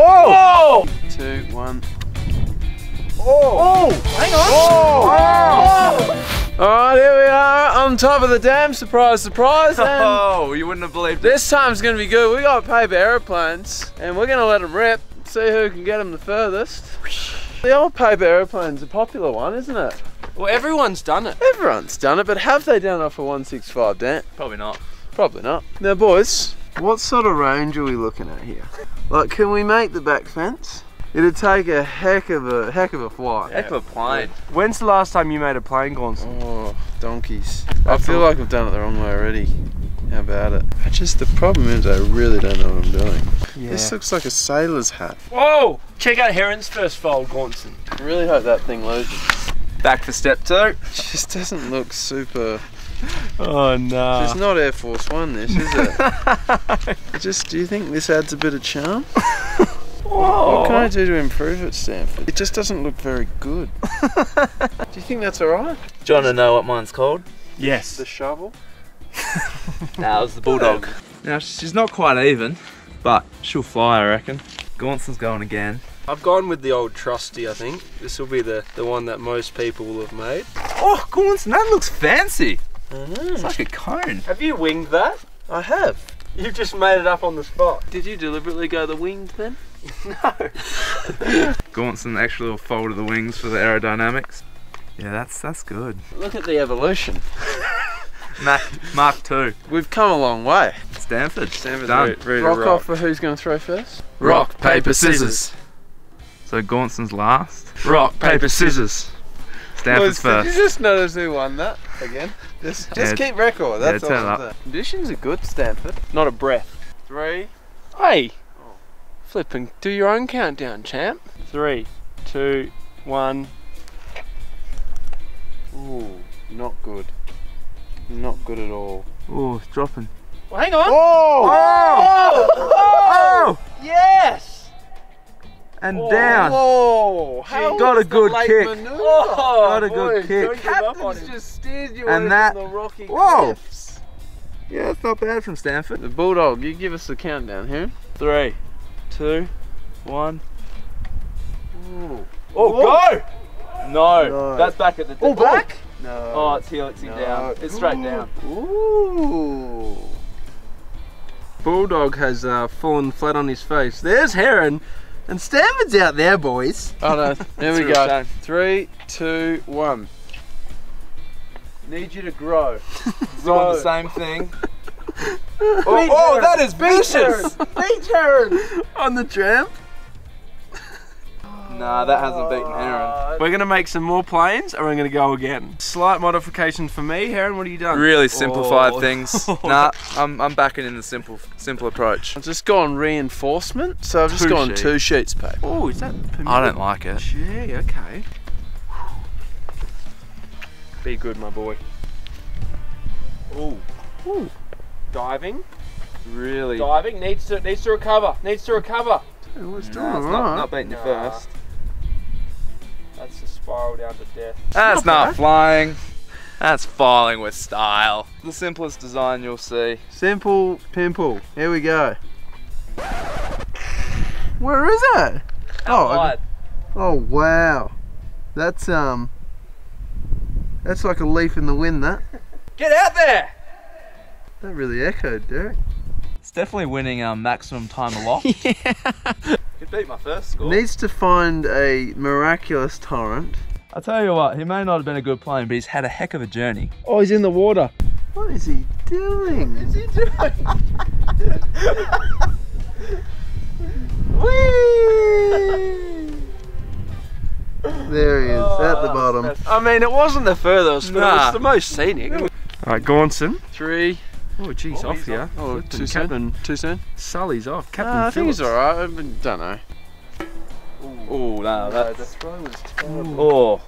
Oh! Two, one. Oh! Oh! Hang on! Oh! oh! oh Alright, here we are on top of the dam. Surprise, surprise. And Oh, you wouldn't have believed it. this time's gonna be good. We got paper aeroplanes and we're gonna let them rip. See who can get them the furthest. The old paper aeroplane's a popular one, isn't it? Well, everyone's done it. Everyone's done it, but have they done it off a 165 dam? Probably not. Probably not. Now, boys, what sort of range are we looking at here? Like, can we make the back fence? It'd take a heck of a heck of a fly. Heck of a plane. When's the last time you made a plane, Gaunson? Oh, donkeys. I feel like I've done it the wrong way already. How about it? I just, the problem is I really don't know what I'm doing. This looks like a sailor's hat. Whoa! Check out Herron's first fold, Gaunson. I really hope that thing loses. Back for step two. It just doesn't look super. Oh no. It's not Air Force One, this, is it? just, do you think this adds a bit of charm? What can I do to improve it, Stanford? It just doesn't look very good. do you think that's alright? Do you want to know what mine's called? yes. The shovel? Nah, it was the bulldog. Now she's not quite even, but she'll fly, I reckon. Gaunson's going again. I've gone with the old trusty, I think. This will be the, the one that most people will have made. Oh, Gaunson, that looks fancy. Mm. It's like a cone. Have you winged that? I have. You've just made it up on the spot. Did you deliberately go the winged then? No. Gaunson, the extra little fold of the wings for the aerodynamics. Yeah, that's that's good. Look at the evolution. Mark, Mark two. We've come a long way. Stanford. Stanford's Done. ready, ready to rock, off for who's going to throw first? Rock, paper, scissors. So Gaunson's last. Rock, paper, scissors. Stanford's first. Did you first. just notice who won that again? Just, just keep record. That's yeah, all turn I'm up. saying. Conditions are good, Stanford. Not a breath. Three. Hey! Oh. Flipping. Do your own countdown, champ. Three, two, one. Ooh, not good. Not good at all. Oh, it's dropping. Well, hang on. Oh. Oh! Oh! oh! oh! Yes! And down. Whoa! How got a good kick. Oh, Got a good kick. Don't give up Captain's just steered you And that- the rocky Whoa. cliffs. Yeah, it's not bad from Stanford. The bulldog, you give us the countdown here. Three, two, one. Ooh. Oh, go! No, No. that's back at the. Oh, back? No. Oh, it's helixing No. down. It's straight down. Ooh. Bulldog has uh, fallen flat on his face. There's Herron, and Stanford's out there, boys. Oh no, there we go. shame. Three, two, one. Need you to grow. Doing the same thing. Oh, oh, that is vicious. Beach Herron. On the tramp. Nah, that hasn't beaten Herron. We're gonna make some more planes, and we're gonna go again. Slight modification for me, Herron. What have you done? Really simplified Oh. things. nah, I'm, I'm backing in the simple simple approach. I've just gone reinforcement, so I've just gone sheet. two sheets paper. Oh, is that? I don't like it. Gee, okay. Be good, my boy. Ooh. Ooh. Diving. Really. Diving needs to needs to recover. Needs to recover. Oh, it's doing it's not, alright. not beating you first. That's a spiral down to death. That's not, flying. That's falling with style. The simplest design you'll see. Simple pimple. Here we go. Where is it? Oh, oh wow. That's um. That's like a leaf in the wind. That Get out there! that really echoed, Derek. It's definitely winning um, maximum time aloft. yeah. Could beat my first score. Needs to find a miraculous torrent. I tell you what, he may not have been a good plane, but he's had a heck of a journey. Oh, he's in the water. What is he doing? What is he doing? there he is, at the bottom. I mean, it wasn't the furthest, but it was the most scenic. Alright, Gaunson. Three. Oh, geez, off here. Oh, Flipping too soon. Captain, Too soon. Sully's off. Captain Ah, I think he's alright. I don't know. Oh, no, the that's. throw was terrible. Oh.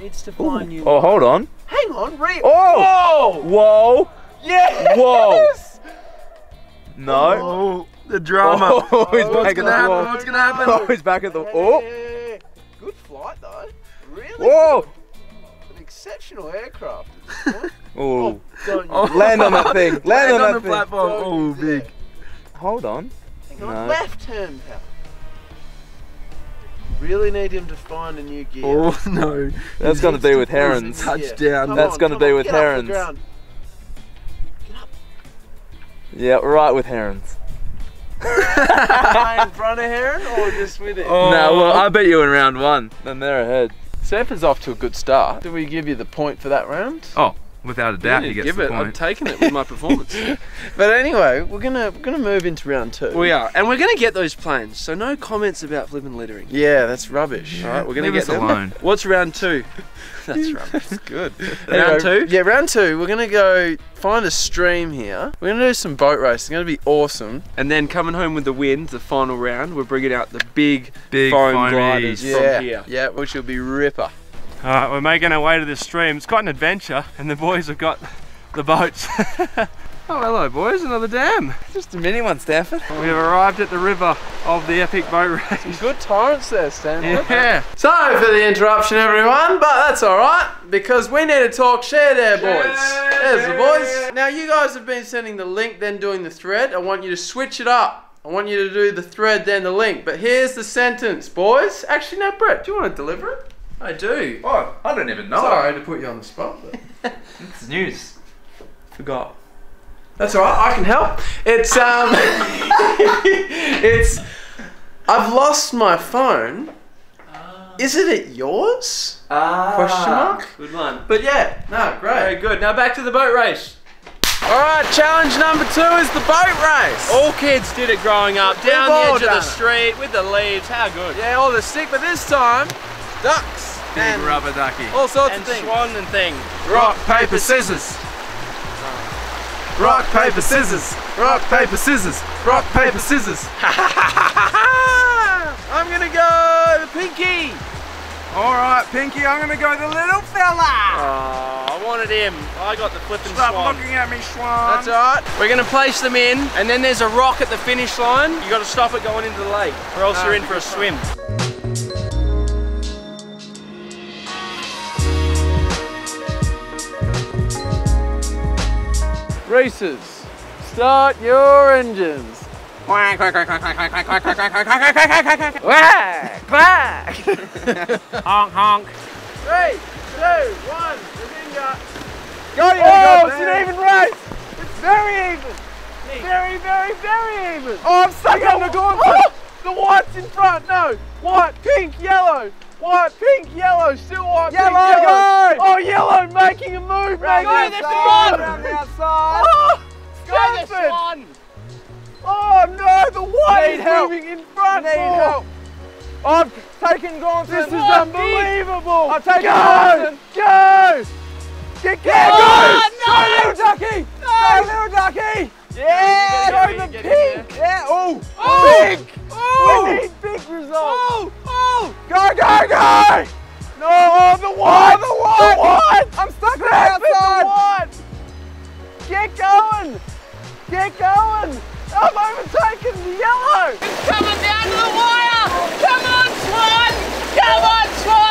Needs to find you. Oh, hold on. Hang on, re- Oh! Whoa! Yes! Whoa! No. Oh, the drama. Oh, he's What's back gonna at the happen? wall. What's gonna happen? Oh, he's back at the. Oh! Good flight though. Really? Whoa! An exceptional aircraft. at this point. Oh. Don't oh, you Land on that thing. Land, on, that the thing. platform. Oh, big. Hold on. Not No. left hand power. Really need him to find a new gear. Oh no. That's going to be with Herron's. Touchdown. Come That's on, gonna be on, with get off the Herron's. Yeah, right with Herron's. Am in front of Herron or just with it? Oh. No, well, I bet you in round one. Then they're ahead. Stanford's off to a good start. Do we give you the point for that round? Oh, without a doubt, he gets give the it. I've point. taken it with my performance. But anyway, we're gonna we're gonna move into round two. we are, and we're gonna get those planes. So no comments about flipping littering. Yeah, that's rubbish. All right, we're gonna Leave get us them. alone. What's round two? That's rubbish. That's good. Round two? Yeah, round two. We're gonna go find a stream here. We're gonna do some boat racing. It's gonna be awesome. And then coming home with the wind, the final round, we're bringing out the big, Big foam foamies. gliders Yeah, from here. yeah, which will be ripper. Alright, we're making our way to this stream. It's quite an adventure, and the boys have got the boats. Oh, hello, boys. Another dam. Just a mini one, Stanford. we have arrived at the river of the epic boat race. Good torrents there, Stanford. Yeah. Sorry for the interruption, everyone, but that's all right because we need to talk share there, boys. There's the boys. Now you guys have been sending the link, then doing the thread. I want you to switch it up. I want you to do the thread, then the link. But here's the sentence, boys. Actually, no, Brett, do you want to deliver it? I do. Oh, I don't even know. Sorry to put you on the spot. But It's news. Forgot. That's all right. I can help. It's um, it's. I've lost my phone. Is it at yours? Question mark. Good one. But yeah, no, great. Very good. Now back to the boat race. All right, challenge number two is the boat race. All kids did it growing up, We've down the edge of the it. street with the leaves. How good. Yeah, all the stick, but this time, ducks Big and rubber ducky. all sorts And of things. swan and thing. Rock, paper, scissors. Rock, paper, scissors. Rock, paper, scissors. Rock, paper, scissors. I'm gonna go the pinky. All right, Pinky, I'm gonna go the little fella. Oh, I wanted him. I got the flipping Stop swan. looking at me, Schwan. That's all right. We're going to place them in, and then there's a rock at the finish line. You got to stop it going into the lake, or else ah, you're in for a swim. Reese's, start your engines. Quack, quack, quack, quack, quack, quack, quack, quack, quack, quack, quack, quack, quack, quack. Quack, quack. Honk, honk. Three, two, one. Bazinga. Got you, Oh, got it's that. an even race. It's very even. Very, very, very even. Oh, I'm stuck on the Oh, the white's in front. No. White, pink, yellow. White, pink, yellow. Still white, Yellow, pink, yellow. go. Oh, yellow making a move. making Go, a there's swan. the outside. Oh, Go, the Stanford. Oh no, the white Need is help. moving in front. Need more. help. I've taken Gauntlett. This is What? unbelievable. I've taken go, go. Get, get, Oh, go. no, little ducky. No, little ducky. Yeah, go the get in, get in pink. Yeah, oh. Oh, Pink. Oh, We need big results. Oh, oh. Go, go, go. No, oh, the white, the white. the white. I'm stuck on the Stanford, outside. the white. Get going. Get going. I've overtaken the yellow. Coming down to the wire! Come on, Swan! Come on, Swan!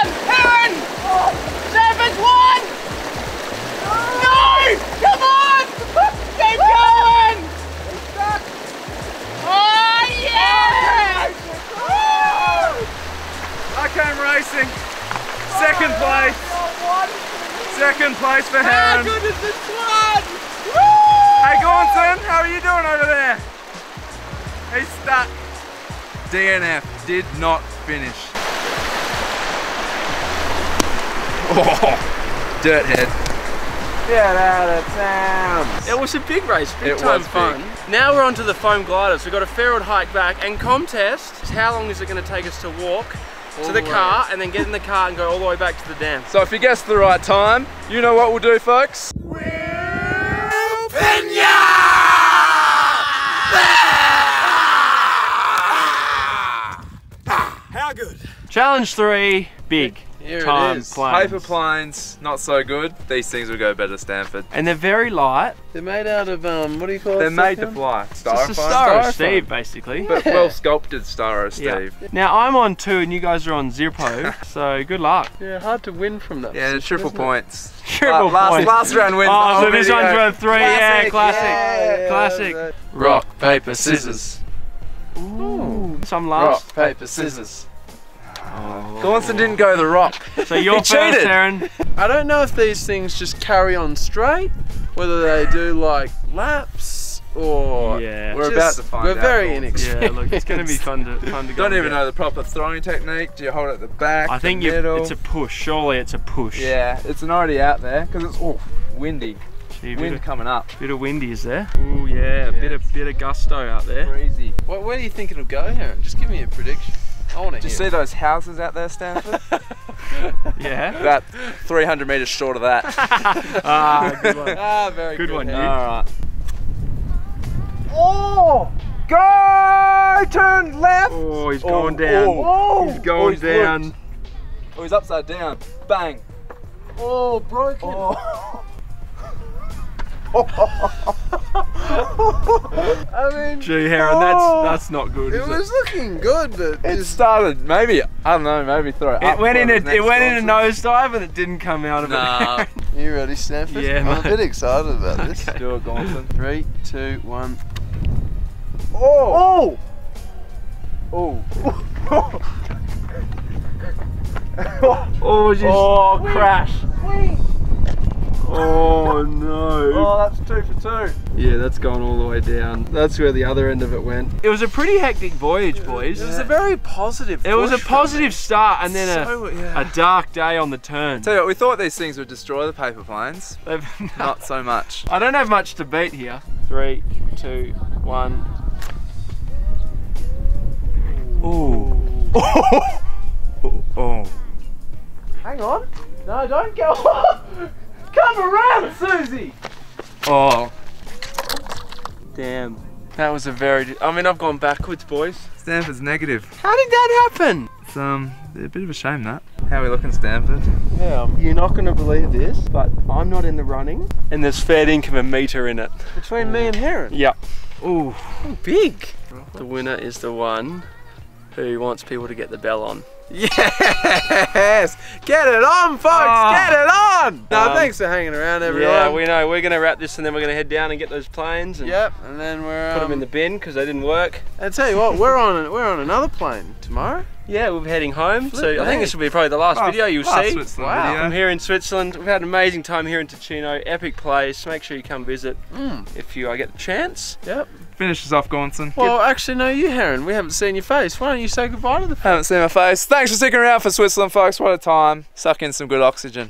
Second place. Second place for How Herron. good is the Swan? Hey, Gaunson, how are you doing over there? He's stuck. DNF did not finish. Oh, dirt head. Get out of town. It was a big race, big It time was fun. Now we're on to the foam gliders. We've got a fair old hike back and contest. How long is it going to take us to walk to the the car and then get in the car and go all the way back to the dam? So if you guess the right time, you know what we'll do, folks. Challenge three, big Here time it is. planes. Paper planes, not so good. These things will go better, Stanford. And they're very light. They're made out of um. What do you call They're it? made to Stefan? fly. It's a Styrofoam. Styro Styrofoam. Steve, basically. But well sculpted Styro Yeah. Steve. Now I'm on two and you guys are on Zippo, so good luck. Yeah, hard to win from that. Yeah, position, triple points. Triple last, points. last round wins. Oh, whole so this one's round three. Yeah, classic. Yeah, yeah, Classic. yeah. Rock, paper, scissors. Ooh. Some last. Rock, paper, scissors. Gaunson didn't go the rock. So you're He first, cheated. Herron. I don't know if these things just carry on straight, whether they do like laps or. Yeah. We're just- about to find out. We're very Gaunson. inexperienced. Yeah, look, it's going to be fun to fun to go. Don't even get. know the proper throwing technique. Do you hold it at the back? I think the middle? it's a push. Surely it's a push. Yeah, it's an already out there because it's oh, windy. Gee, Wind of, coming up. bit of windy is there? Oh yeah, a bit of bit of gusto out there. Breezy. What, where do you think it'll go, Herron? Just give me a prediction. I want to Do you see those houses out there, Stanford? Yeah. About 300 metres short of that. ah, good one. Ah, very Good good. one, Harry. you. Alright. Oh! Go! Turn left! Oh, he's Oh, going down. oh, he's oh, going he's down. looked. Oh, he's upside down. Bang. Oh, broken. Oh. I mean, Gee, Herron, Oh. that's that's not good. it Is was looking good, but It just started, maybe, I don't know, maybe throw it it? up went in a it went in a nosedive and it didn't come out of Nah. it. you ready, Stanford? Yeah, I'm a bit excited about this. Do it, Gaunson. Three, two, one. Oh! Oh! oh, oh. oh just Oh, crash! Oh no. Oh, that's two for two. Yeah, that's gone all the way down. That's where the other end of it went. It was a pretty hectic voyage, boys. It was a very positive. It was a positive start and then a, yeah. a dark day on the turn. Tell you what, we thought these things would destroy the paper planes. They've- Not so much. I don't have much to beat here. Three, two, one. Ooh. Oh, oh. Hang on. No, don't go off. Come around, Susie. Oh. Damn. That was a very. I mean, I've gone backwards, boys. Stanford's negative. How did that happen? It's um a bit of a shame that. How are we looking, Stanford? Yeah, you're not going to believe this, but I'm not in the running, and there's fair income a meter in it. Between me and Herron. Yep. Ooh. Big. The winner is the one who wants people to get the bell on. Yes. Get it on, folks. Ah. Get it on. No, Um, thanks for hanging around, everyone. Yeah, we know. We're going to wrap this and then we're going to head down and get those planes and Yep. And then we're. put Um, them in the bin because they didn't work. I tell you what, we're on. We're on another plane tomorrow. Yeah, we're heading home. so Flip I think this will be probably the last video you'll Last see. Switzerland Wow. video. I'm here in Switzerland. We've had an amazing time here in Ticino. Epic place. Make sure you come visit Mm. if you uh, get the chance. Yep. Finish us off, Gaunson. Well, actually, no, you, Herron. We haven't seen your face. Why don't you say goodbye to the Haven't seen my face. Thanks for sticking around for Switzerland, folks. What a time. Suck in some good oxygen.